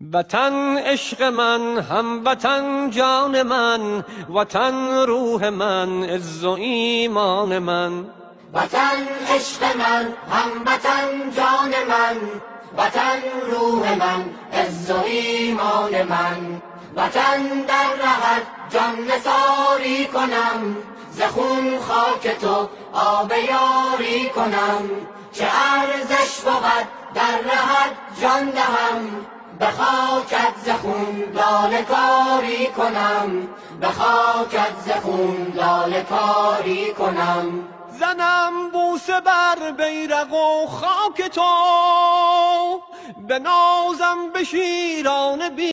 وطن عشق من هم وطن جان من وطن روح من عز و ایمان من. وطن عشق من هم وطن جان من وطن روح من عز و ایمان من. وطن در رهت جان نثاری کنم ز خون خاک تو آب یاری کنم. چه ارزش بود در رهت جان دهم. به خاکت ز خون کاری کنم. به خاکت ز خون کاری کنم. زنم بوسه بر بیرق و خاک تو. به نازم به شیران بی